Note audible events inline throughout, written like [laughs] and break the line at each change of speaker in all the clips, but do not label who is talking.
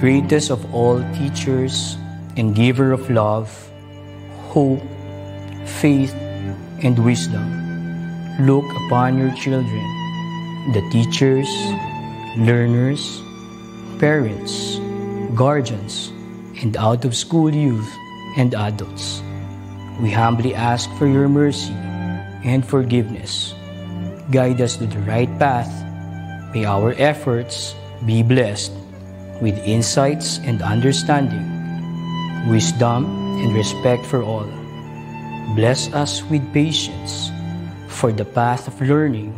greatest of all teachers and giver of love, hope, faith, and wisdom, look upon your children, the teachers, learners, parents, guardians, and out of school youth and adults. We humbly ask for your mercy and forgiveness. Guide us to the right path. May our efforts be blessed with insights and understanding, wisdom and respect for all. Bless us with patience, for the path of learning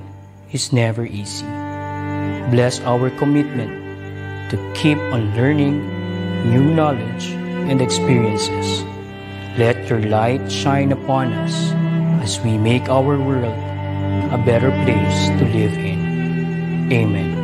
is never easy. Bless our commitment to keep on learning new knowledge and experiences. Let your light shine upon us as we make our world a better place to live in. Amen.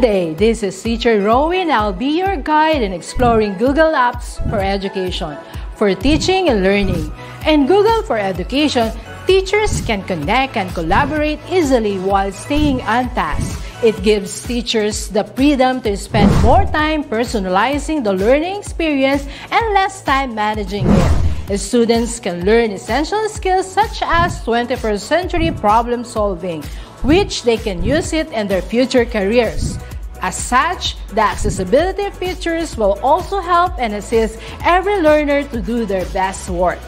Good day! This is Teacher Rowan. I'll be your guide in exploring Google Apps for Education, for teaching and learning. In Google for Education, teachers can connect and collaborate easily while staying on task. It gives teachers the freedom to spend more time personalizing the learning experience and less time managing it. Students can learn essential skills such as 21st century problem solving, which they can use it in their future careers. As such, the accessibility features will also help and assist every learner to do their best work.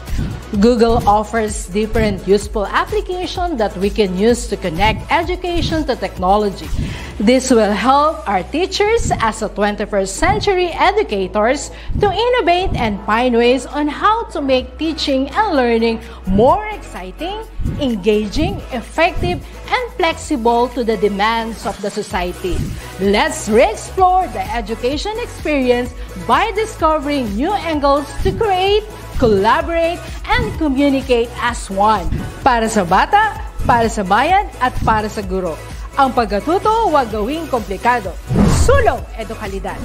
Google offers different useful applications that we can use to connect education to technology. This will help our teachers as a 21st century educators to innovate and find ways on how to make teaching and learning more exciting, engaging, effective, and flexible to the demands of the society. Let's re-explore the education experience by discovering new angles to create collaborate, and communicate as one. Para sa bata, para sa bayan, at para sa guro. Ang pagkatuto, huwag gawing komplikado. Sulong edukalidad.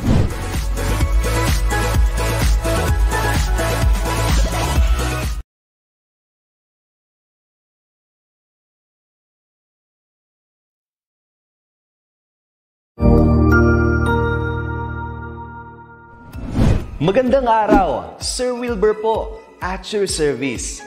Magandang araw, Sir Wilbur po, at your service.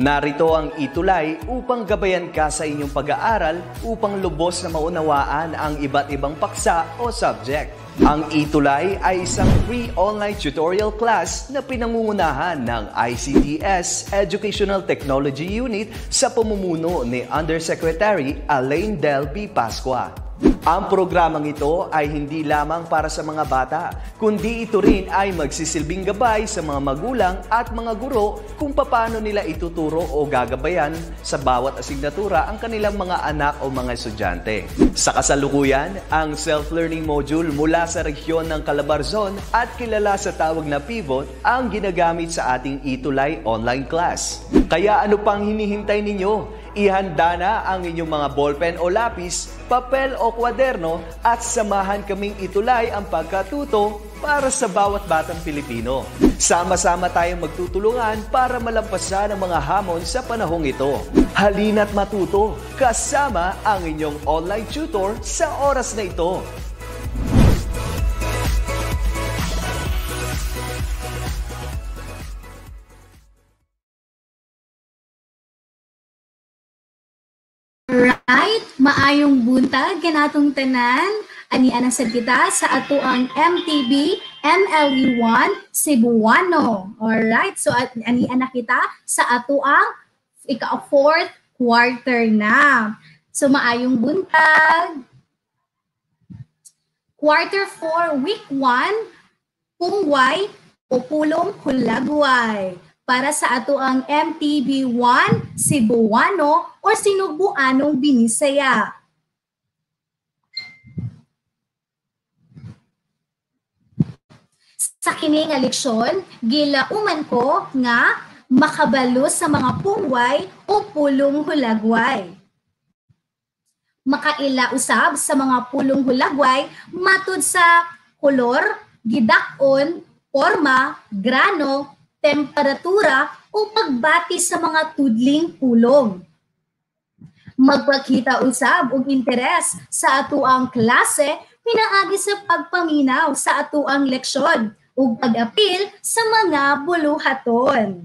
Narito ang itulay upang gabayan ka sa inyong pag-aaral upang lubos na maunawaan ang iba't ibang paksa o subject. Ang itulay ay isang free online tutorial class na pinangungunahan ng ICTS Educational Technology Unit sa pamumuno ni Undersecretary Alain Del B. Pasqua. Ang programang ito ay hindi lamang para sa mga bata, kundi ito rin ay magsisilbing gabay sa mga magulang at mga guro kung paano nila ituturo o gagabayan sa bawat asignatura ang kanilang mga anak o mga estudyante. Sa kasalukuyan, ang self-learning module mula sa rehiyon ng Calabarzon at kilala sa tawag na Pivot ang ginagamit sa ating itulay online class. Kaya ano pang hinihintay ninyo? Ihanda na ang inyong mga ballpen o lapis, papel o kwaderno at samahan kaming itulay ang pagkatuto para sa bawat batang Pilipino. Sama-sama tayong magtutulungan para malampasan ang mga hamon sa panahong ito. Halina't matuto kasama ang inyong online tutor sa oras na ito.
Maayong buntag kanatong tanan. Ani ana sad kita sa ato ang MTB MLE1 Cebuano. Alright, so at, ani ana kita sa ato ang ika fourth quarter na. So maayong buntag. Quarter 4, week 1, pungway o pulong hulagway para sa ato ang MTB1 Cebuano or Sinubuanong Binisaya. Sa kini nga leksyon, gilauman ko nga makabalo sa mga pungway o pulong hulagway. makaila usab sa mga pulong hulagway matud sa kolor, gidakon, forma, grano, temperatura o pagbati sa mga tudling pulong. Magpakita usab og interes sa atuang klase pinaagi sa pagpaminaw sa atuang leksyon ug pag-apil sa mga buluhaton.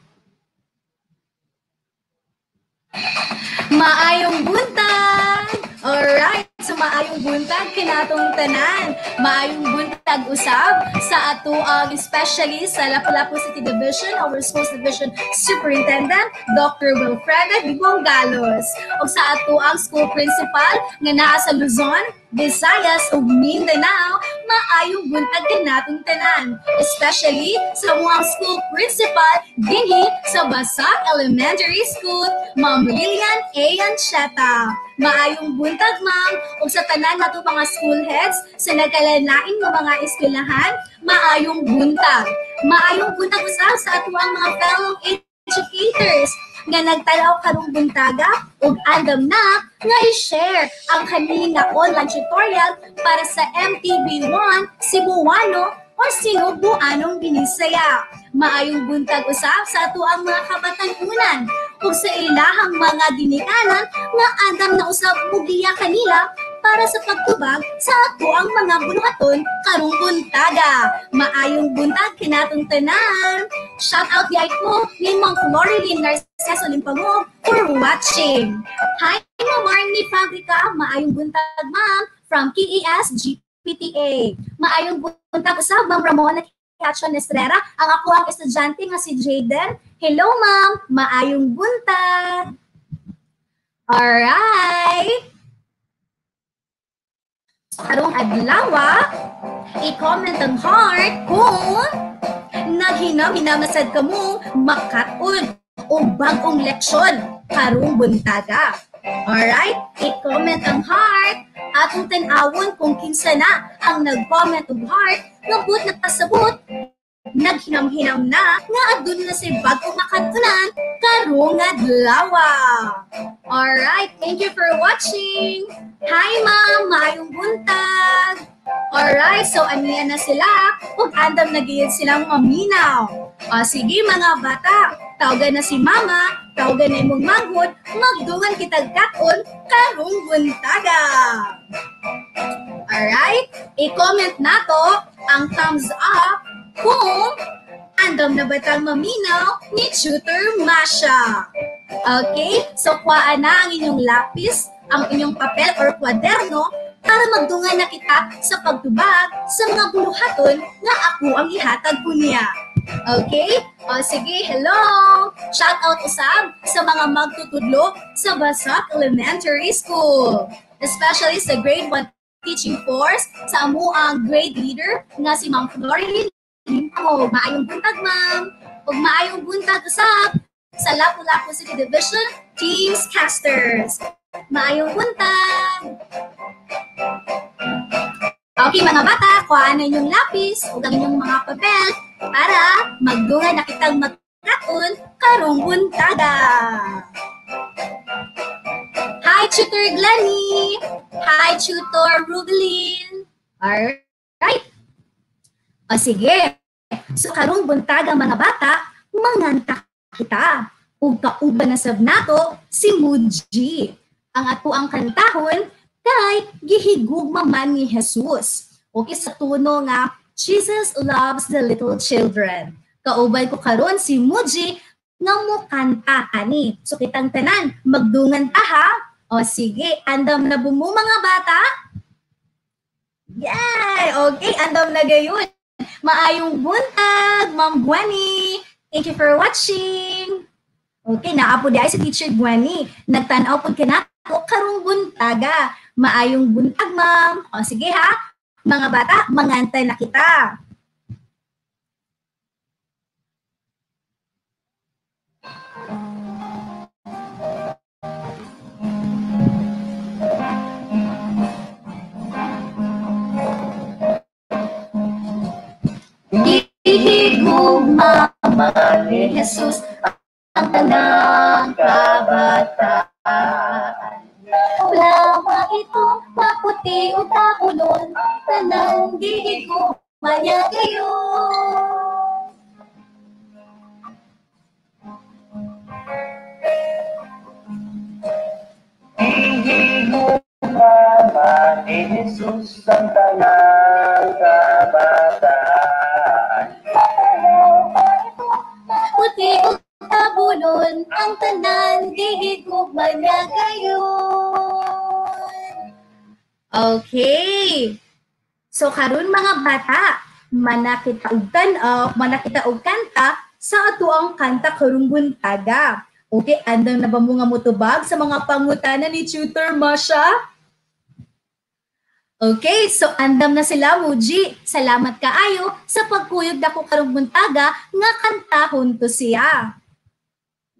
Maayong buntag! Alright! So maayong buntag kinatong tanan. Maayong buntag usab sa ato ang especially sa Lapu-Lapu City Division, our Schools Division Superintendent, Dr. Wilfreda Bibong Galos. O sa ato ang school principal nga naa sa Luzon, Visayas ug Mindanao, maayong buntag kanatong tanan. Especially sa mga school principal dinhi sa Basak Elementary School, Ma'am Lilian A. Ancheta. Maayong buntag, ma'am, ug sa tanan nato mga school heads sa nagkalalain nga mga eskwelahan, maayong buntag. Maayong buntag usab sa atuang mga fellow educators nga nagtalaw karong buntaga ug andam na nga i-share ang kanilang nga online tutorial para sa MTV1 Cebuano o Sinubuanong Binisaya. Maayong buntag usab sa ato ang mga kabatanunan ug sa ilahang mga ginikanan nga andam na usab mugiya kanila para sa pagtubag sa ato ang mga bunuhaton karong buntaga. Maayong buntag kinatong tanan. Shout out di ko ni Mang Florilyn Narciso Limpangog for watching. Hi, Ma'am Marnie Fabrica. Maayong buntag, ma'am, from KES GPTA. Maayong buntag usab, Ma'am Ramona Catchon Estrera. Ang ako ang estudyante nga si Jaden. Hello, ma'am. Maayong buntag. Alright. Karong adlaw, i-comment ang heart kung naghinam-hinamasad ka mo makaton o bagong leksyon karong buntaga. Alright? I-comment ang heart at tanawon kung kinsa na ang nag-comment ang heart nga but nagpasabot naghinam-hinam na nga adun na si bago makatunan karong adlaw. Alright, thank you for watching. Hi ma'am, maayong buntag. Alright, so aniya na sila ug andam na gayud silang maminaw. O sige mga bata, tawagan na si mama, tawagan na imong manghod, magdungan kitag katon karong buntaga. Alright, i-comment na to ang thumbs up kung andam na batang maminaw ni Tutor Masha. Okay? So, kuhaan na ang inyong lapis, ang inyong papel or kwaderno para magdungan na kita sa pagtubag sa mga buluhaton nga ako ang ihatag ko niya. Okay? O sige, hello! Shout out usab sa mga magtutudlo sa Basak Elementary School. Especially sa grade 1 teaching force sa amo ang grade leader nga si Ma'am Florilyn Limpo. Maayong buntag, ma'am. Ug maayong buntag usab sa Lapu-Lapu City Division Teams Casters. Maayong buntag! Okay mga bata, kuhaan na inyong lapis o inyong mga papel para magdungan na kitang magkaon karong buntaga. Hi, Tutor Glenny! Hi, Tutor Rugelin! Alright. O sige. So karong buntaga mga bata, manganta kita. Ug kauban na sab nato si Muji. Ang ato ang kantahon kay gihigugma man ni Jesus. Okay sa tuno nga Jesus loves the little children. Kaubay ko karon si Muji nga mo kanta ani. So kitang tanan, magdungan ta ha. O sige, andam na bumo mga bata? Yay! Okay, andam na gayon. Maayong buntag, Ma'am Gwani. Thank you for watching. Okay, naapo di ay si Teacher Gwani. Nagtanaw po ka na ako karong buntaga. Maayong buntag, ma'am. O sige ha, mga bata, mangantay na kita. Ihigugma ni Jesus ang tanang kabataan. Wala ito, maputi o takulon, tanang gigigugma niya kayo.
Igigugma ni Jesus ang tanang
ang tanan gigigugma niya gayon. Okay. So karon mga bata, manakita og tan-aw, manakita og kanta sa ato ang kanta karong buntaga. Okay, andang na ba mo nga mutubag sa mga pangutana ni Tutor Masha? Okay, so andam na sila, Muji. Salamat kaayo sa pagkuyog na ko karong buntaga nga kantahon to siya.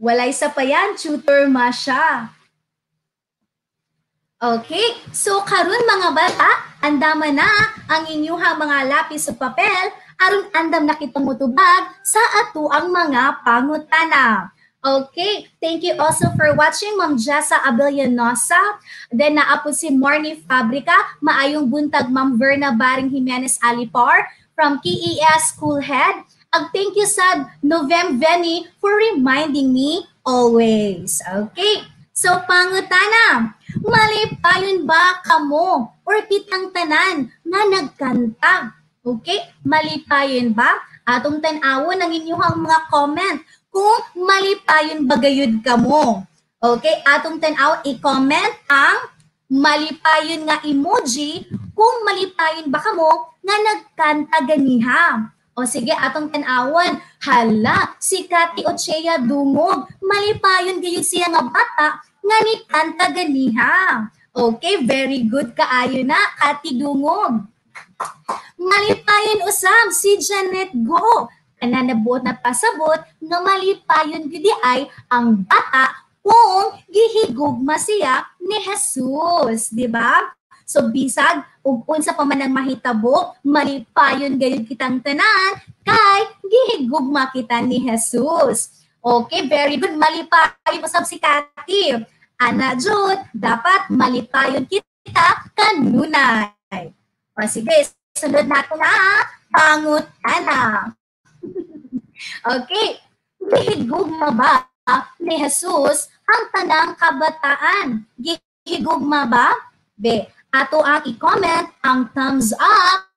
Walay sa pa yan, Tutor Masha. Okay, so karon mga bata, andama na ang inyuhang mga lapis sa papel aron andam na kitang mutubag sa ato ang mga pangutana. Okay, thank you also for watching Ma'am Jessa Abellanosa. Then naapo si Marnie Fabrica, maayong buntag Ma'am Verna Baring Jimenez Alipar from KES School Head. Ag thank you sad Novem Veni for reminding me always. Okay, so pangutana, malipayon ba kamo or kitang tanan nga nagkanta? Okay, malipayon ba? Atong tanawon ang inyong mga comment kung malipayon bagayod ka mo. Okay, atong tanaw i-comment ang malipayon nga emoji kung malipayon ba kamo nga nagkanta ganiha. O sige, atong tanawon, hala, si Kati Ochea Dungog, malipayon gayud siya nga bata nga ni kanta ganiha. Okay, very good kaayo na, Kati Dungog. Malipayon usam si Janet Go, kananabuot na pasabot nga malipayon gudi ay ang bata kung gihigugma siya ni Jesus, di ba? So bisag ug unsa pa man ang mahitabo, malipayon gayud kitang tanan kay gihigugma kita ni Jesus. Okay, very good. Malipayon usab si Kati. Ana jud, dapat malipayon kita kanunay. O sige, sunod nato na pangutana. [laughs] Okay, gihigugma ba ni Jesus ang tanang kabataan? Gihigugma ba? Be, ato ang i-comment ang thumbs up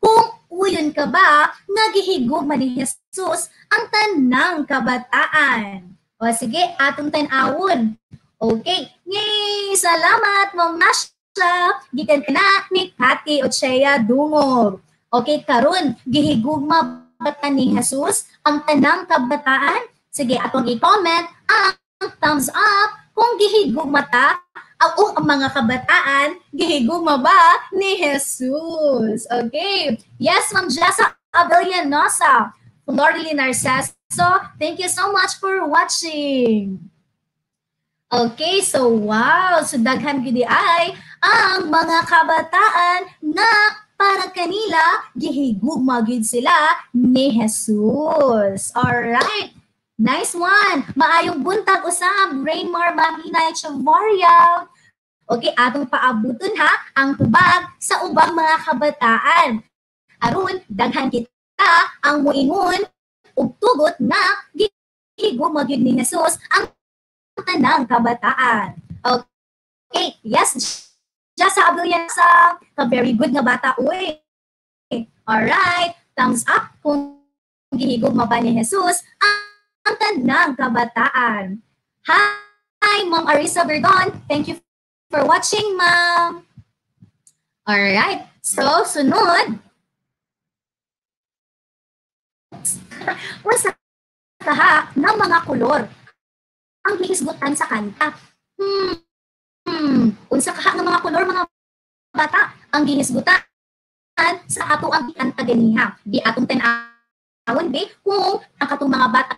kung uyon ka ba nga gihigugma ni Jesus ang tanang kabataan. O sige, atong tanawon. Okay, yay! Salamat, Ma'am Masha! Gikan ka na ni Kati Ochea Dungog. Okay, karon gihigugma bata ni Jesus ang tanang kabataan? Sige, atong i-comment ang thumbs up kung gihigugma ta ang o ang mga kabataan, gihigugma ba ni Jesus? Okay. Yes, Ma'am Jessa Abellanosa. Florly Narceso, thank you so much for watching. Okay, so wow, so daghan gidi ay ang mga kabataan na para kanila gihigugma gid sila ni Jesus. All right. Nice one. Maayong buntag usab Raymar Mahinay Chavaria. Okay, atong paabuton ha ang tubag sa ubang mga kabataan. Aron daghan kita ang muingon ug tugot na gihigugma gid ni Jesus ang tanang kabataan. Okay, yes, just sabi yan sa ka very good nga bata, uy. Alright, thumbs up kung gihigugma ba ni Jesus ang, ang tanang kabataan. Hi, Ma'am Arisa Verdon. Thank you for watching, Ma'am. Alright, so sunod. Unsa kaha ng mga kulor ang gihisgutan sa kanta. Hmm. hmm. Unsa kaha ng mga kulor mga bata ang gihisgutan sa ato ang kanta ganiha. Di atong tan-awon be kung ang katong mga bata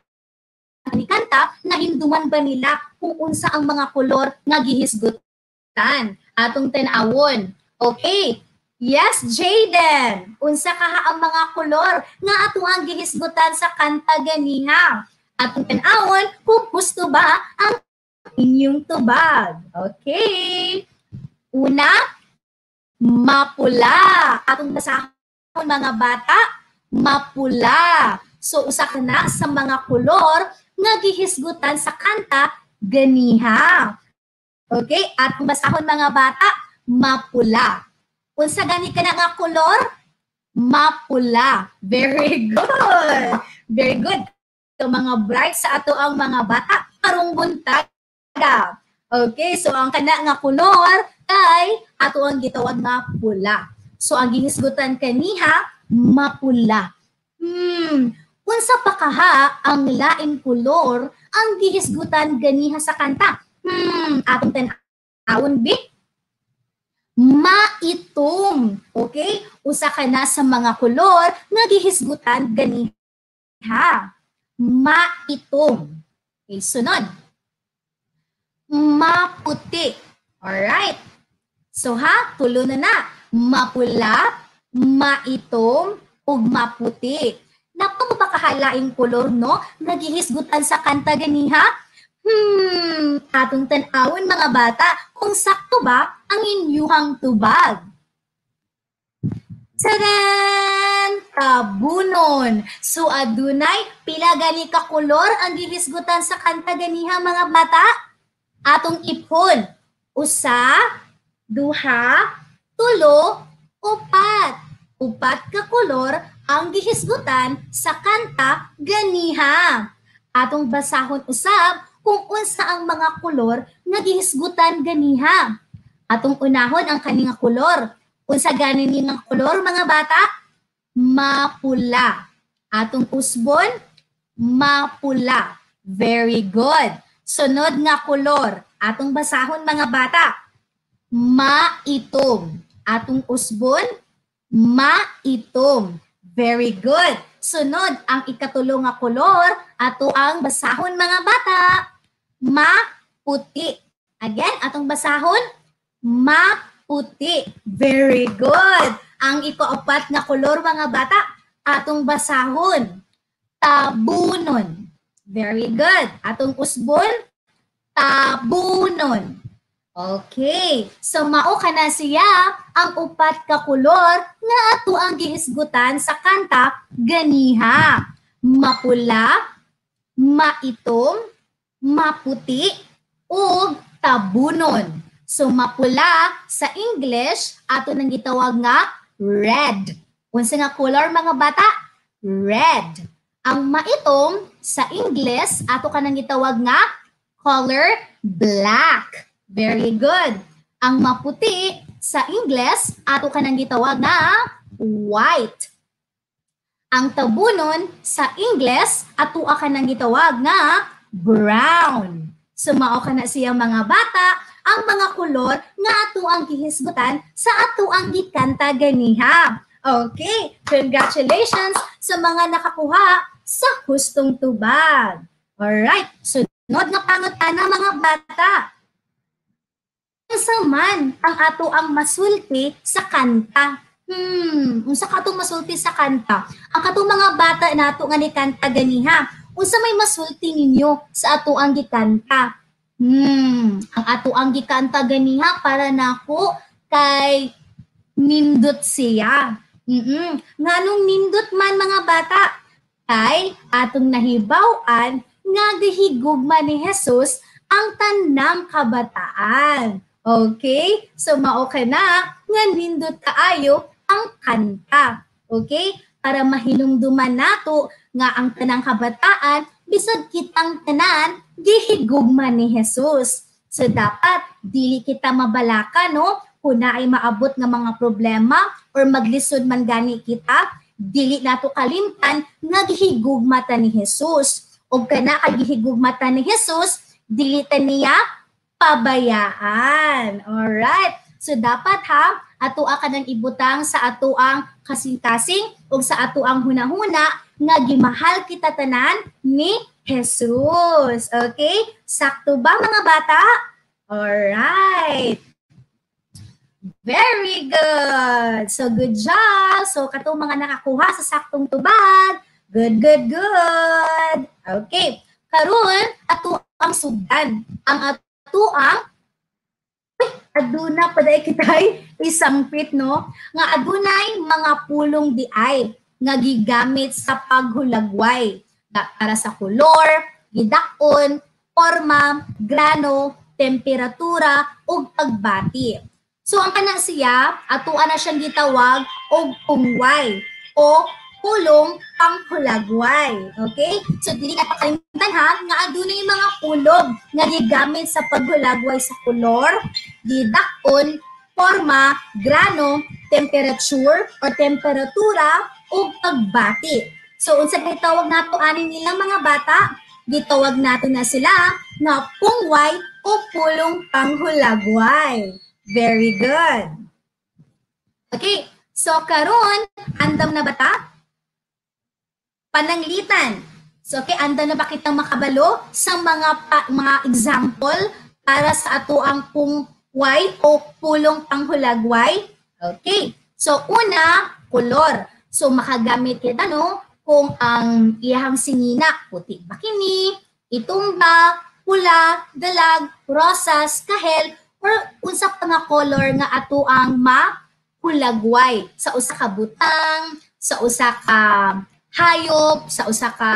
kanta nahinduman ba nila kung unsa ang mga kulor nga gihisgutan atong tan-awon. Okay, Yes, Jaden. Unsa kaha ang mga kolor nga ato ang gihisgutan sa kanta ganiha. Atong tan-awon kung gusto ba ang inyong tubag. Okay. Una, mapula. Atong basahon mga bata, mapula. So usa ka na sa mga kolor nga gihisgutan sa kanta ganiha. Okay? At basahon mga bata, mapula. Unsa gani ka na nga kolor? Mapula. Very good. Very good. So mga bright sa ato ang mga bata karong buntaga. Okay, so ang kana nga kolor kay ato ang gitawag nga pula. So ang gihisgutan kaniha mapula. Hmm, unsa pa kaha ang laing kolor ang gihisgutan ganiha sa kanta? Hmm, atong tan-awon bi maitom. Okay? Usa ka na sa mga kulor nga gihisgutan ganiha. Maitom. Okay, sunod. Maputi. Alright. So ha, tulo na na. Mapula, maitom, ug maputi. Napo ba kahalaing kulor no? Nagihisgutan sa kanta ganiha? Hmm, atong tan-awon mga bata, kung sakto ba ang inyuhang tubag? Tadan! Tabunon. So adunay, pila gani ka kolor ang gihisgutan sa kanta ganiha mga bata? Atong ipon. Usa, duha, tulo, upat. Upat ka kolor ang gihisgutan sa kanta ganiha. Atong basahon usab kung unsa ang mga kolor nga gihisgutan ganiha. Atong unahon ang kaninga kolor. Unsa gani ni nga kolor mga bata? Mapula. Atong usbon, mapula. Very good. Sunod nga kolor. Atong basahon mga bata. Maitom. Atong usbon, maitom. Very good. Sunod, ang ikatulo nga kolor, ato ang basahon mga bata, maputi. Again, atong basahon, maputi. Very good. Ang ikaapat nga kolor mga bata, atong basahon, tabunon. Very good. Atong usbon, tabunon. Okay, so mao ka na siya ang upat ka kulor nga ato ang gihisgutan sa kanta ganiha. Mapula, maitom, maputi, ug tabunon. So mapula sa English ato nang gitawag nga red. Unsa nga color mga bata? Red. Ang maitom sa English ato kanang gitawag nga color black. Very good. Ang maputi sa Ingles, ato ka nang gitawag na white. Ang tabunon sa Ingles, ato ka nang gitawag na brown. Sumao ka na siya mga bata, ang mga kulor nga ato ang gihisgutan sa ato ang gikanta ganiha. Okay, congratulations sa mga nakakuha sa hustong tubag. Alright, sunod na pangutana mga bata unsa man ang ato ang masulti sa kanta? Hmm, unsa ka atong masulti sa kanta? Ang katong mga bata nato nga ni kanta ganiha. Unsa may masulti ninyo sa ato ang gikanta? Hmm, ang ato ang gikanta ganiha para nako kay nindot siya. Mm-mm. Nganong nindot man mga bata? Kay atong nahibaw-an nga gihigugma ni Jesus ang tanang kabataan. Okay? So mao ka na nga nindot kaayo ang kanta. Okay? Para mahinumduman nato nga ang tanang kabataan bisod kitang tanan gihigugma ni Jesus. So dapat dili kita mabalaka no kung na ay maabot nga mga problema or maglisod man gani kita, dili nato kalimtan nga gihigugma ta ni Jesus. O kana kay gihigugma ta ni Jesus, dili ta niya pabayaan. Alright. So dapat ha, ato ka nang ibutang sa ato ang kasing-kasing o sa ato ang hunahuna nga gimahal kita tanan ni Jesus. Okay? Sakto ba mga bata? Alright. Very good. So good job. So katong mga nakakuha sa saktong tubag. Good, good, good. Okay. Karon ato ang sugdan. Ang ato ang aduna paday kitay isang pit no nga adunay mga pulong di nga gigamit sa paghulagway para sa kolor, gidakon, forma, grano, temperatura ug pagbati. So ang kana siya atuan na siyang gitawag og pungway o pulong panghulagway. Okay? So dili ka pakalimutan ha nga adunay mga pulog nga gigamit sa paghulagway sa kolor, gidakon, forma, grano, temperature o temperatura o pagbati. So unsa gitawag nato aning nilang mga bata? Gitawag nato na sila na pungway o pulong panghulagway. Very good. Okay, so karon andam na bata? Pananglitan. So okay, andam na ba kitang makabalo sa mga pa, mga example para sa ato ang pungway o pulong panghulagway? Okay. So una, kolor. So makagamit kita no kung ang iyang singina puti bakini, itumba, pula, dalag, rosas, kahel, or unsa pa nga color nga ato ang mahulagway sa usa ka butang, sa usa ka hayop, sa usa ka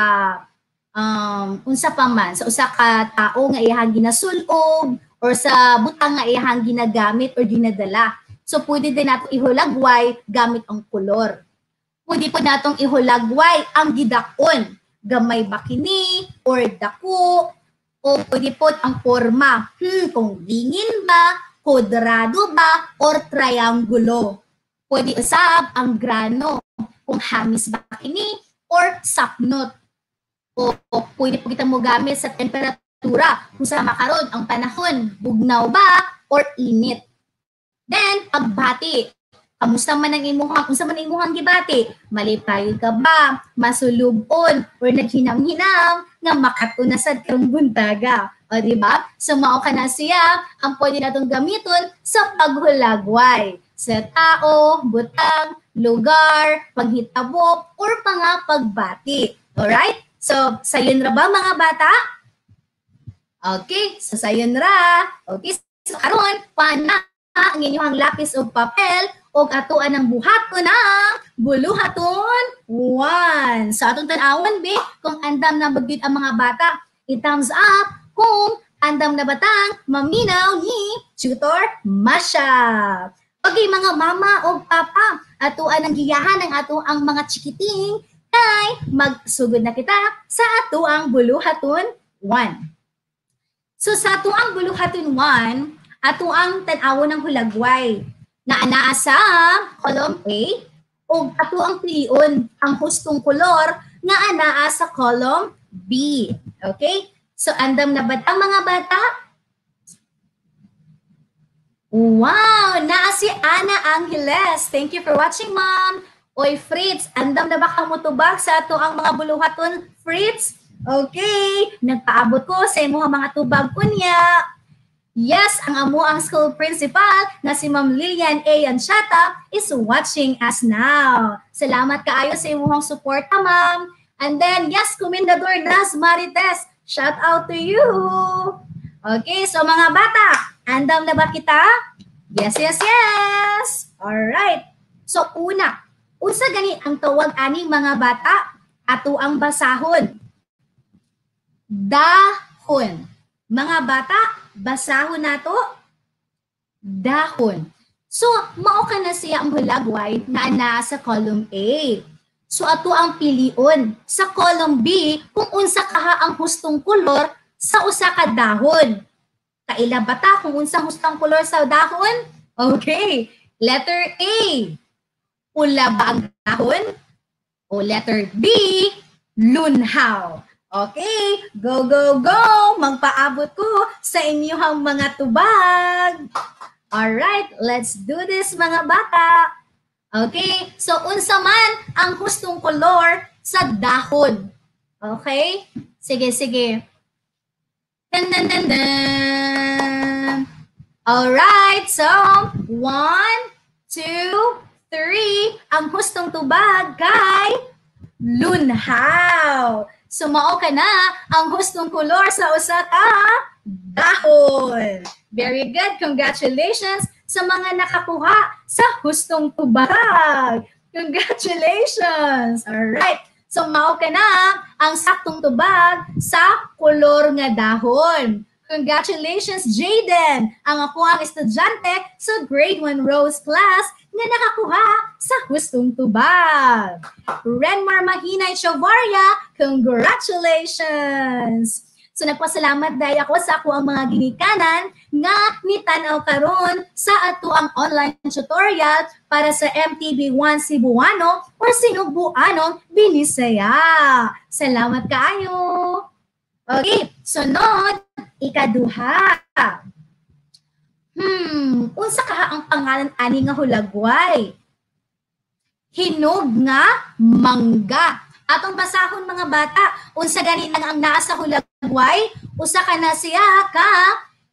um, unsa pa man, sa usa ka tao nga iyang ginasulog or sa butang nga iyang ginagamit or ginadala. So pwede din nato ihulagway gamit ang kolor. Pwede po natong ihulagway ang gidakon, gamay ba kini or dako o pwede po ang forma. Hmm, kung dingin ba, kwadrado ba, or triangulo. Pwede usab ang grano, kung hamis ba kini, or sapnot. O, o pwede po kita mo gamit sa temperatura, kung sa makaroon ang panahon, bugnaw ba, or init. Then, pagbati. Kamusta man ang imuhang, kung sa man ang imuhang gibati, malipay ka ba, masulubon, or naghinam-hinam, nga makatuna sa karong buntaga. O, di ba? So, mao ka na siya ang pwede natong gamiton sa paghulagway sa tao, butang, lugar, panghitabo, or panga pagbati. Alright? So, sayon ra ba mga bata? Okay, so sayon ra. Okay, so karon pana ang inyong lapis o papel o atuan ng buhaton ng buluhaton 1. So atong tan-awon be kung andam na bagid ang mga bata, i-thumbs up kung andam na batang maminaw ni Tutor Masha. Okay mga mama o papa, atuan ng giyahan ng ato ang mga chikiting kay magsugod na kita sa ato ang buluhaton 1. So sa ato ang buluhaton 1, ato ang tan-awon ng hulagway na anaa sa column A o ato ang pilion ang hustong kolor nga anaa sa column B. Okay? So andam na ba ang mga bata? Wow! Naa si Ana Angeles. Thank you for watching, Mom. Oy, Fritz, andam na ba ka mutubag sa ato ang mga buluhaton, Fritz? Okay, nagpaabot ko sa imo mga tubag ko niya. Yes, ang amo ang school principal na si Ma'am Lilian A. Anchata is watching us now. Salamat kaayo sa imong support, ma'am. And then, yes, Komendador Nas Marites, shout out to you. Okay, so mga bata, andam na ba kita? Yes, yes, yes. All right. So una, unsa gani ang tawag aning mga bata? Ato ang basahon. Dahon. Mga bata, basahon nato dahon. So, mao ka na siya ang hulagway na ana sa column A. So ato ang pilion sa column B kung unsa kaha ang hustong kolor sa usa ka dahon. Kaila bata kung unsa hustong kolor sa dahon? Okay. Letter A. Pula ba ang dahon? O letter B, lunhaw. Okay, go, go, go! Magpaabot ko sa inyong mga tubag. Alright, let's do this mga bata. Okay, so unsa man ang hustong kolor sa dahon. Okay? Sige, sige. Dan, dan, dan, dan. Alright, so one, two, three. Ang hustong tubag kay lunhaw. Sumao ka na ang hustong kolor sa usa ka dahon. Very good. Congratulations sa mga nakakuha sa hustong tubag. Congratulations! Alright. So, mao ka na ang saktong tubag sa kolor nga dahon. Congratulations, Jaden! Ang ako ang estudyante sa grade 1 Rose class nga nakakuha sa hustong tubag. Renmar Mahinay Chavaria, congratulations! So nagpasalamat dahil ako sa ako ang mga ginikanan nga nitanaw karon sa ato ang online tutorial para sa MTB1 Cebuano or Sinubuanong Binisaya. Salamat kaayo! Okay, sunod, ikaduha. Hmm, unsa ka ang pangalan ani nga hulagway? Hinog nga mangga. Atong basahon mga bata, unsa gani ang naa sa hulagway? Usa ka na siya ka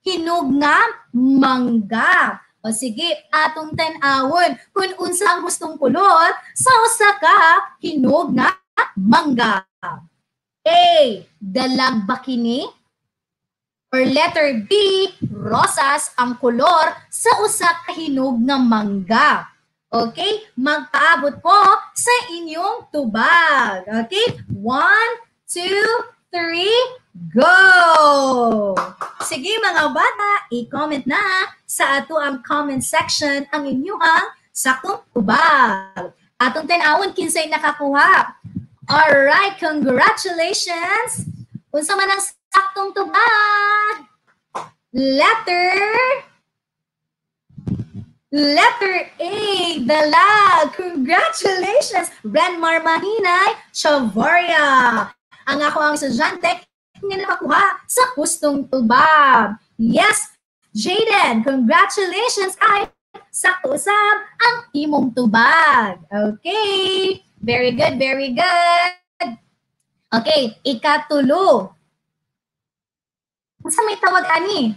hinog nga mangga. O sige, atong tan-awon kung unsa ang gustong kulot sa usa ka hinog nga mangga. A. Dalag bakini or letter B, rosas ang kolor sa usa ka hinog nga mangga. Okay? Magpaabot po sa inyong tubag. Okay? One, two, three, go! Sige mga bata, i-comment na sa ato ang comment section ang inyong saktong tubag. Atong tenawon kinsay nakakuha. Alright, congratulations! Unsa man ang saktong tubag? Letter Letter A, dalag. Congratulations, Renmar Mahinay Chavaria. Ang ako ang estudyante nga nakakuha sa pustong tubag. Yes, Jaden, congratulations ay sakto usab ang imong tubag. Okay. Very good, very good. Okay, ikatulo. Sa may tawag ani?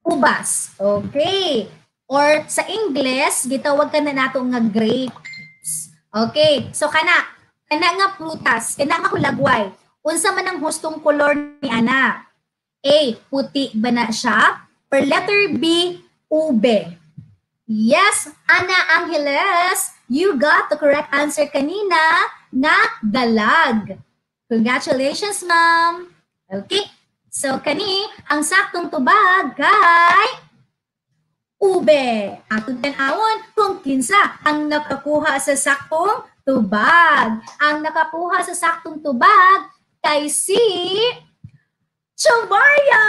Ubas. Okay. Or sa English, gitawag ka na nato nga grapes. Okay, so kana, kana nga prutas, kana nga hulagway. Unsa man ang hustong kolor ni ana? A, puti ba na siya? Or letter B, ube. Yes, Ana Angeles, you got the correct answer kanina na dalag. Congratulations, ma'am. Okay, so kani, ang saktong tubag kay ube. Atong tanawon kung kinsa ang nakakuha sa saktong tubag. Ang nakakuha sa saktong tubag kay si Chombaria!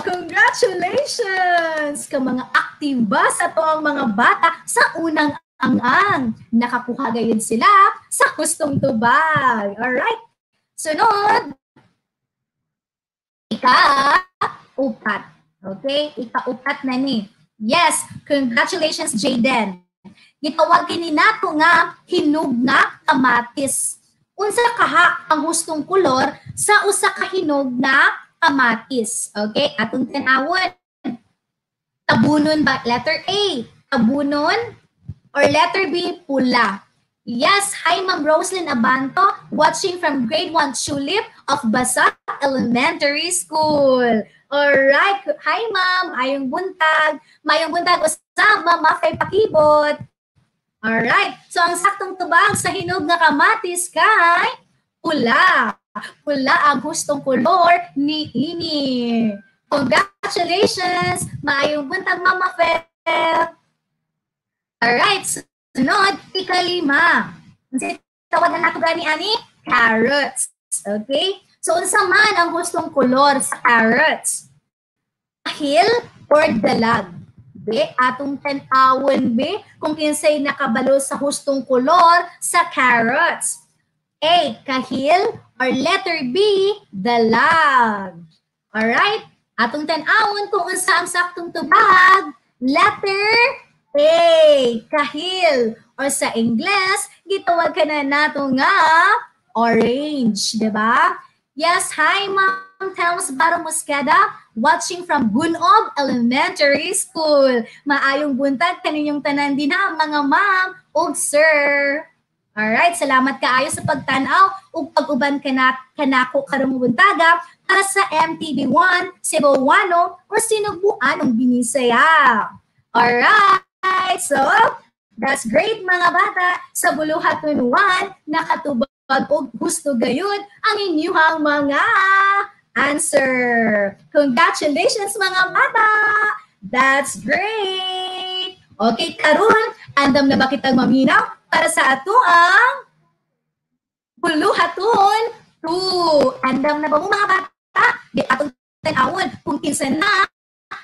Congratulations! Ka mga active ba sa to ang mga bata sa unang ang-ang. Nakakuha gayon sila sa hustong tubag. Alright. Sunod. Ika-upat. Okay? Ika-upat na ni. Yes, congratulations Jaden. Gitawagin ni nato nga hinog nga kamatis. Unsa kaha ang hustong kolor sa usa ka hinog na kamatis. Okay, atong tanawon. Tabunon ba letter A? Tabunon or letter B pula. Yes, hi Ma'am Roslyn Abanto, watching from grade 1 Tulip of Basat Elementary School. Alright, hi Ma'am, ayong buntag. Mayong buntag usab, Ma'am Mafay Pakibot. Alright, so ang saktong tubag sa hinog nga kamatis kay pula. Pula ang hustong kolor ni Ini. Congratulations! Maayong buntag, Mama Fel! Alright, sunod, ikalima. Ang Tawagan nato gani ani carrots. Okay? So unsa man ang gustong kolor sa carrots? Hill or dalag? Be, atong tan-awon be kung kinsay nakabalo sa hustong kolor sa carrots. A, kahil or letter B, dalag. Alright? Atong tan-awon kung unsa ang saktong tubag, letter A, kahil. Or sa Ingles, gitawag ka na nato nga orange, di ba? Yes, hi Ma'am Thelms Baro Mosqueda, watching from Gunob Elementary School. Maayong buntag kaninyong tanan din ha, mga ma'am ug sir. Alright, salamat kaayo sa pagtanaw ug pag-uban kana kanako karong buntaga para sa MTV1, Cebuano or Sinugbuan ng Binisaya. Alright, so that's great mga bata sa buluhaton 1 og gusto gayud ang inyong mga answer. Congratulations mga bata! That's great! Okay, karon andam na ba kitag maminaw para sa ato ang buluhaton 2. Andam na ba mo mga bata? Di atong tanawon kung kinsa na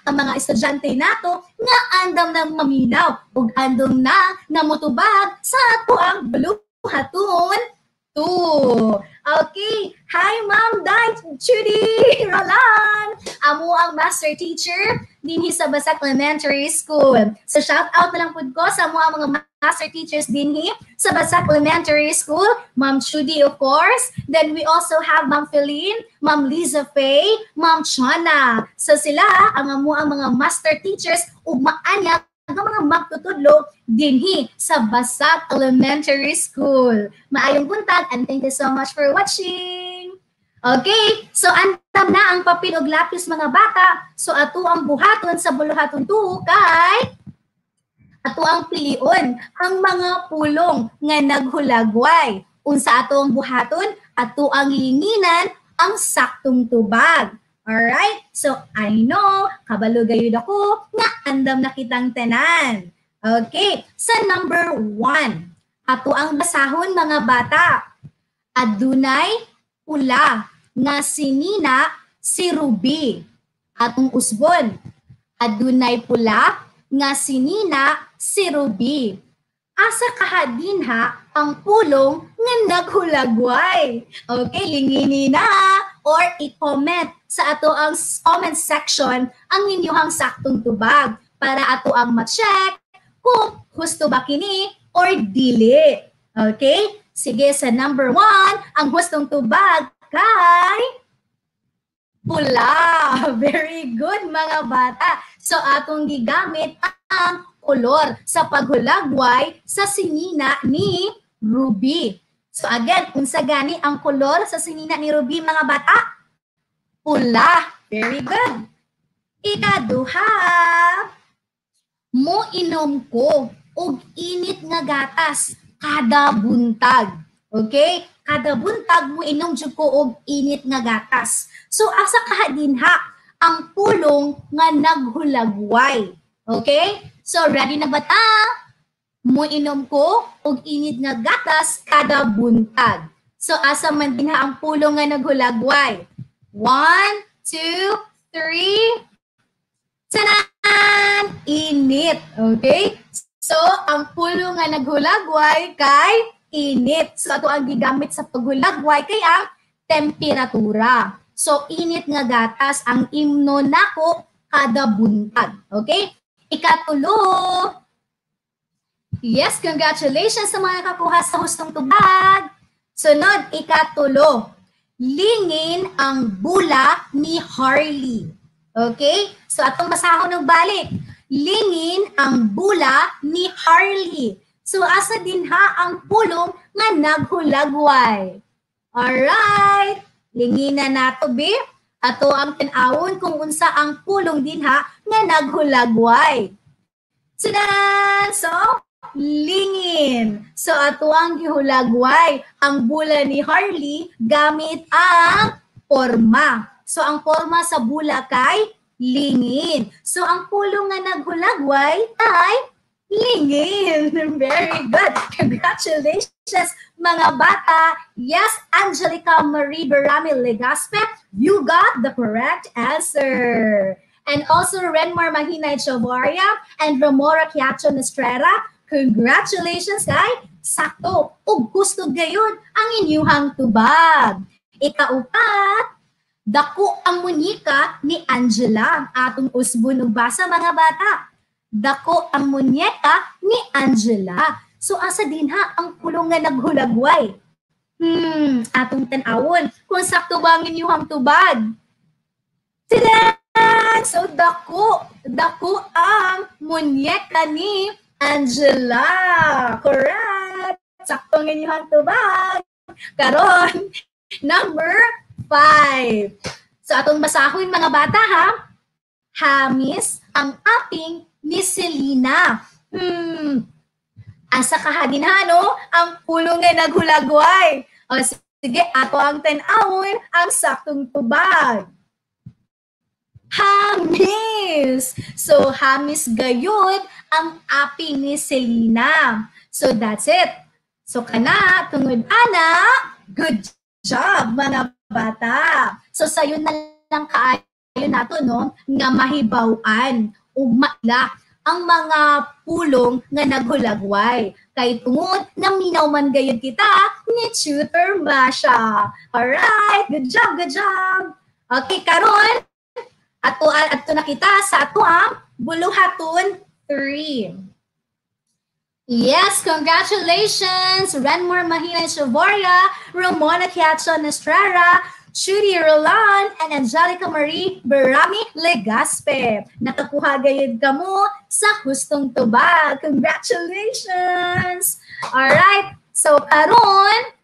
ang mga estudyante nato nga andam na maminaw ug andam na namutubag sa ato ang buluhaton two. Okay. Hi, Ma'am Dai Judy [laughs] Roland. Amo ang master teacher din sa Basak Elementary School. So shout out na lang po ko sa mga mga master teachers din sa Basak Elementary School. Ma'am Judy, of course. Then we also have Ma'am Feline, Ma'am Liza Faye, Ma'am Chana. So sila ang amo ang mga master teachers ug maanya ang mga magtutudlo dinhi sa Basak Elementary School. Maayong buntag and thank you so much for watching. Okay, so andam na ang papel ug lapis mga bata. So ato ang buhaton sa buluhaton 2 kay ato ang pilion ang mga pulong nga naghulagway. Unsa ato ang buhaton? Ato ang linginan ang saktong tubag. Alright? So, I know, kabalo gayud ako, nga andam na kitang tanan. Okay, sa number one, ato ang basahon mga bata. Adunay pula nga sinina si Ruby. Atong usbon. Adunay pula nga sinina si Ruby. Asa kahadin ha ang pulong nga naghulagway. Okay, lingini na or i-comment sa ato ang comment section ang inyong saktong tubag para ato ang ma-check kung gusto ba kini or dili. Okay? Sige, sa number one, ang gustong tubag kay pula. [laughs] Very good mga bata. So atong gigamit ang kolor sa paghulagway sa sinina ni Ruby. So again, unsa gani ang kolor sa sinina ni Ruby mga bata? Pula. Very good. Ikaduha. Mo inom ko og init nga gatas kada buntag. Okay? Kada buntag mo inom jud ko og init nga gatas. So asa ka dinha ang pulong nga naghulagway. Okay? So ready na ba ta? Mo inom ko og init nga gatas kada buntag. So asa man dinha ang pulong nga naghulagway? One, two, three. Tanan! Init. Okay? So, ang pulo nga naghulagway kay init. So, ato ang gigamit sa paghulagway kay ang temperatura. So, init nga gatas ang imno nako kada buntag. Okay? Ikatulo. Yes, congratulations sa mga kakuha sa hustong tubag. Sunod, ikatulo. Lingin ang bula ni Harley. Okay? So atong basahon ng balik. Lingin ang bula ni Harley. So asa din ha ang pulong nga naghulagway. Alright. Linginan nato bi. Ato ang tinawon kung unsa ang pulong din ha nga naghulagway. Sudan! So, lingin. So ato ang gihulagway ang bula ni Harley gamit ang forma. So ang forma sa bula kay lingin. So ang pulong nga naghulagway ay lingin. [laughs] Very good. Congratulations mga bata. Yes, Angelica Marie Berami Legaspe, you got the correct answer. And also Renmar Mahinay Chavaria and Ramora Kiacho Nestrera, congratulations kay sakto ug gusto gayon ang inyuhang tubag. Ikaupat, dako ang munika ni Angela, atong usbon ug basa mga bata. Dako ang munyeka ni Angela. So asa din ha ang pulong nga naghulagway. Hmm, atong tanawon kung sakto ba ang inyuhang tubag. Tada! So dako, dako ang munyeka ni Angela. Correct. Sakto ang inyuhang tubag. Karon, number five. So atong basahon mga bata ha. Hamis ang aping ni Selena. Hmm. Asa kahagin ha no? Ang pulong nga naghulagway. O sige, ato ang tenawon ang saktong tubag. Hamis. So Hamis gayud ang aping ni Selena. So that's it. So kana tungod ana, good job mga bata. So sayo na lang kaayo nato no nga mahibaw-an ug maila ang mga pulong nga naghulagway. Kay tungod na minaw man gayud kita ni Tutor Masha. Alright, good job, good job. Okay, karon ato ato na kita sa ato ang buluhaton 3. Yes, congratulations! Renmore Mahina Chavoria, Ramona Kiacho Nestrara, Judy Roland, and Angelica Marie Berami Legaspe. Nakakuha gayud ka mo sa hustong tubag. Congratulations! Alright, so karon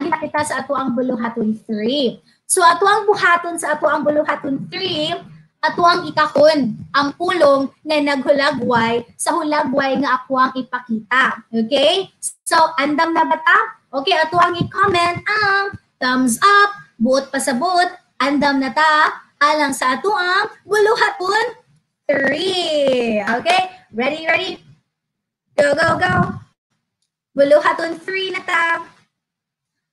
kita sa ato ang buluhaton 3. So ato ang buhaton sa ato ang buluhaton 3 ato ang ikakon ang pulong nga naghulagway sa hulagway nga ako ang ipakita. Okay? So, andam na bata? Okay, ato ang i-comment ang thumbs up, buot pa sa buot, andam na ta, alang sa ato ang buluhaton 3. Okay? Ready, ready? Go, go, go. Buluhaton 3 na ta.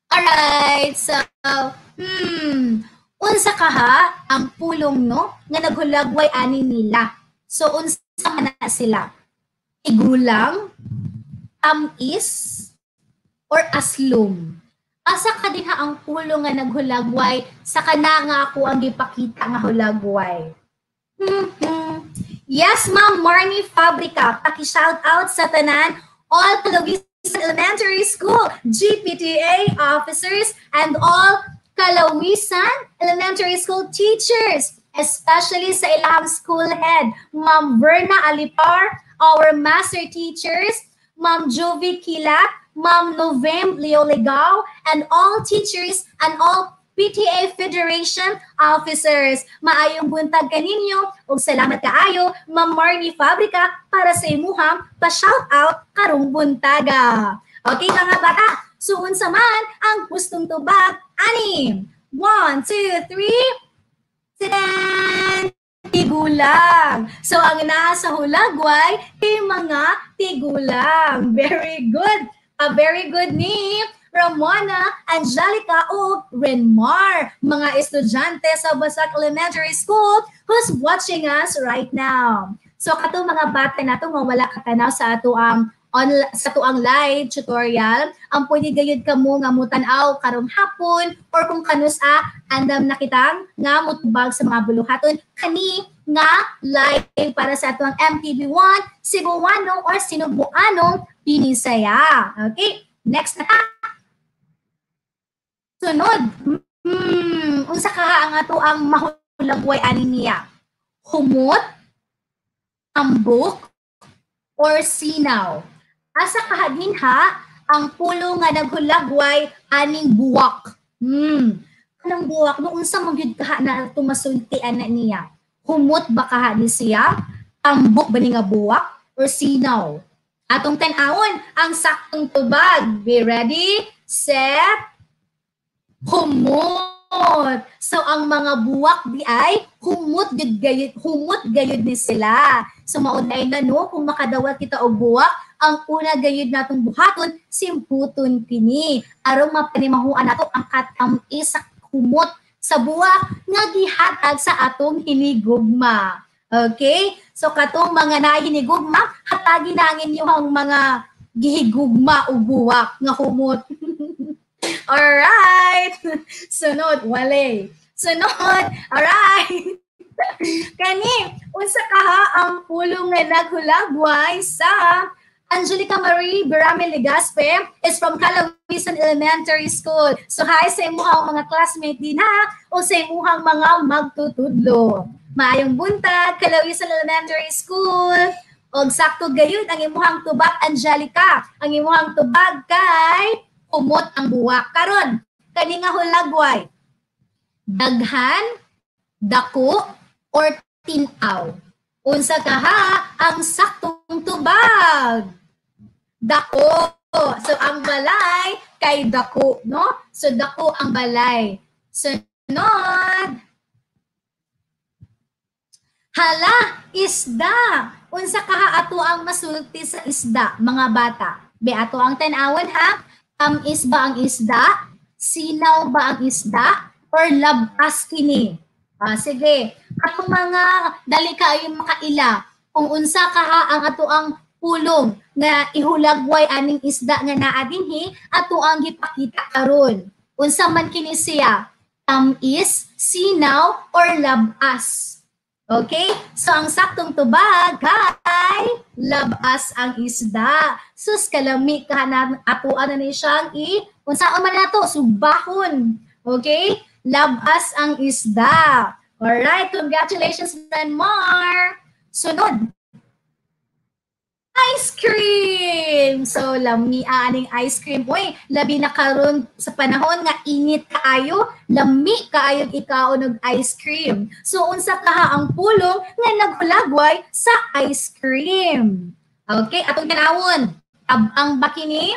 Alright, so, hmm, unsa kaha ang pulong no nga naghulagway ani nila. So unsa man na sila? Igulang, amis, or aslum. Asa ka din ha ang pulong nga naghulagway sa kana nga ako ang gipakita nga hulagway. Hmm-hmm. Yes, Ma'am Marnie Fabrica. Paki-shout out sa tanan all Palawisan Elementary School, GPTA officers, and all Kalawisan Elementary School teachers, especially sa ilang school head, Ma'am Verna Alipar, our master teachers, Ma'am Jovi Kilat, Ma'am Novem Leo Legao, and all teachers and all PTA Federation officers. Maayong buntag kaninyo ug salamat kaayo Ma'am Marnie Fabrica para sa imuhang pa-shout out karong buntaga. Okay mga bata, suon sa man ang gustong tubag anim. One, two, three. Tadan! Tigulang. So, ang nasa hulagway, ay mga tigulang. Very good. A very good ni Ramona, Angelica, o Renmar, mga estudyante sa Basak Elementary School who's watching us right now. So, kato mga bata na to, nga wala katanaw sa ato ang on sa tuang live tutorial ang pwede gayud kamo nga mutan-aw karong hapon or kung kanus a andam na kitang nga mutubag sa mga buluhaton kani nga live para sa tuang MTV1 Cebuano or Sinubuanong Pinisaya. Okay, next na ta. Sunod. Hmm, unsa ka ang ato ang mahulagway ani niya? Humot, ambok, or sinaw? Asa kahagin ha ang pulo nga naghulagway aning buwak. Hmm. Kanang buwak no unsa mo gyud kaha na tumasultian na niya? Humot ba kaha ni siya? Ambok ba ni nga buwak or sinaw? Atong tan-awon ang saktong tubag. Be ready, set, humot. Humot. So ang mga buwak di ay humot gud gayud humot gayud ni sila. So maunay na no kung makadawat kita og buwak, ang una gayud natong buhaton simputon kini aron mapanimahuan nato ang katamis sa humot sa buwak nga gihatag sa atong hinigugma. Okay? So katong mga nahinigugma, hatagi na ang inyong mga gihigugma o buwak nga humot. [laughs] [laughs] Alright. [laughs] Sunod, wale. Sunod, [laughs] alright. Kani, unsa kaha ang pulong nga naghulagway sa Angelica Marie Berame Legaspe is from Calawisan Elementary School. So hi sa imuhang mga classmate din ha o sa imuhang mga magtutudlo. Maayong buntag, Calawisan Elementary School. Og sakto gayud ang imuhang tubag Angelica. Ang imuhang tubag kay umot ang buwak. Karon, kani nga hulagway. Daghan, dako, or tinaw. Unsa kaha ang saktong tubag? Dako. So ang balay kay dako, no? So dako ang balay. Sunod. Hala, isda. Unsa kaha ato ang masulti sa isda, mga bata? Be ato ang tan-awon ha tamis ba ang isda? Sinaw ba ang isda? Or labas kini? Ah, sige. Ato mga dali kayong makaila. Kung unsa kaha ang ato ang pulong nga ihulagway aning isda nga naa dinhi ato ang gipakita karon. Unsa man kini siya? Tamis, sinaw, or labas? Okay? So, ang saktong tubag kay labas ang isda. Sus, kalami ka na atuan na ni siyang i, kung saan man nato, subahon. Okay? Labas ang isda. Alright, congratulations, Mar. Sunod, ice cream. So lami aning ice cream. Uy, labi na karon sa panahon nga init kaayo, lami kaayo ikaw og ice cream. So unsa kaha ang pulong nga naghulagway sa ice cream. Okay, atong tanawon. Ang bakini,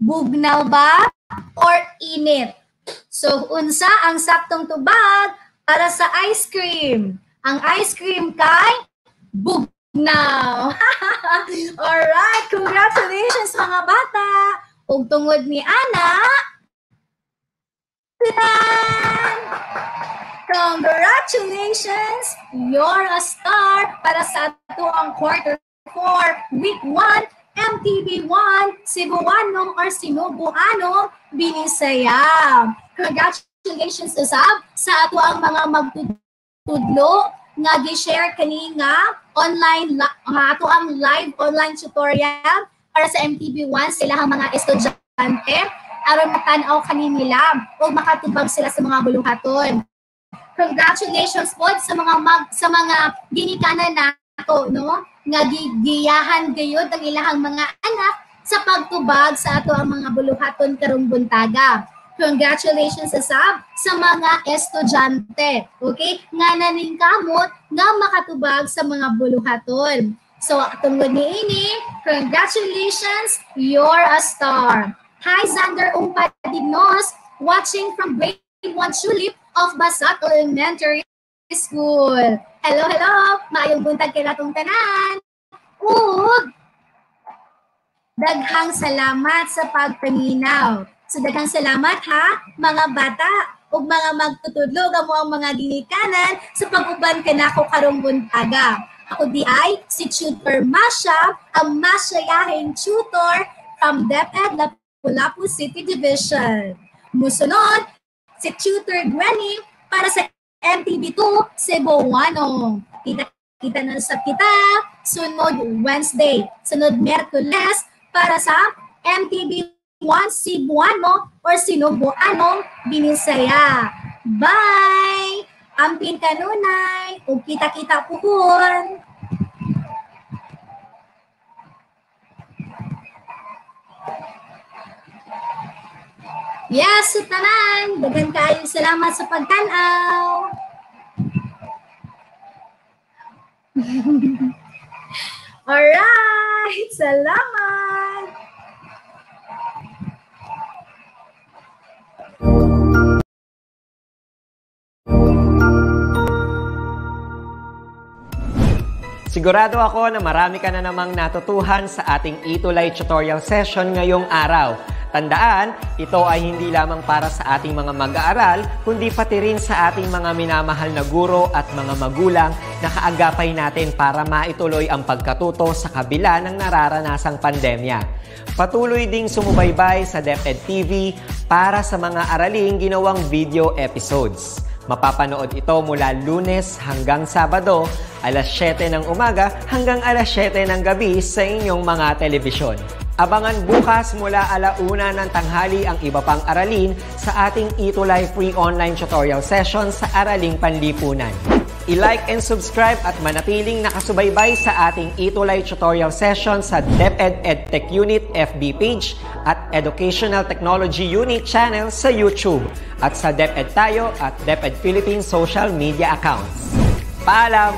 bugnaw ba or init? So unsa ang saktong tubag para sa ice cream? Ang ice cream kay bug now. [laughs] Alright, congratulations mga bata. Ug tungod ni Ana. Congratulations! You're a star para sa ato ang quarter 4, week 1, MTV1, Cebuano or Sinubuano, Binisaya. Congratulations Usab sa ato ang mga magtutudlo nga gi-share kani nga online ato ang live online tutorial para sa MTV1 sila ang mga estudyante aron matanaw kani nila o makatubag sila sa mga buluhaton. Congratulations po sa mga mag, sa mga ginikanan nato no nga gigiyahan gayud ang ilahang mga anak sa pagtubag sa ato ang mga buluhaton karong buntaga. Congratulations Asab sa mga estudyante. Okay? Nga naning kamot nga makatubag sa mga buluhaton. So, tungod ni ini, congratulations, you're a star. Hi, Xander Umpadignos, watching from grade 1 Tulip of Basat Elementary School. Hello, hello! Maayong buntag kay natong tanan. Ug, daghang salamat sa pagpaminaw. So daghang salamat ha, mga bata ug mga magtutudlo amo ang mga ginikanan sa pag-uban kanako karong buntaga. Ako di ay si Tutor Masha, ang masyayahing tutor from DepEd Lapu-Lapu City Division. Musunod, si Tutor Gwenny para sa MTV2 Cebuano. Kita kita na sa kita sunod Wednesday, sunod Merkules para sa MTV Juan Cebuano or Sinubuano Binisaya. Bye! Ampin kanunay, ug kita-kita puhon. Yes, tanan. Dagan kayo salamat sa pagtanaw. [laughs] Alright, salamat.
Sigurado ako na marami ka na namang natutuhan sa ating itulay tutorial session ngayong araw. Tandaan, ito ay hindi lamang para sa ating mga mag-aaral, kundi pati rin sa ating mga minamahal na guro at mga magulang na kaagapay natin para maituloy ang pagkatuto sa kabila ng nararanasang pandemya. Patuloy ding sumubaybay sa DepEd TV para sa mga araling ginawang video episodes. Mapapanood ito mula lunes hanggang sabado, alas 7 ng umaga hanggang alas 7 ng gabi sa inyong mga telebisyon. Abangan bukas mula alauna ng tanghali ang iba pang aralin sa ating Itulay Free Online Tutorial Session sa Araling Panlipunan. I-like and subscribe at manatiling nakasubaybay sa ating Itulay Tutorial Session sa DepEd EdTech Unit FB page at Educational Technology Unit channel sa YouTube at sa DepEd Tayo at DepEd Philippines social media accounts. Paalam!